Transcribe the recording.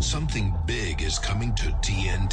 Something big is coming to TNT.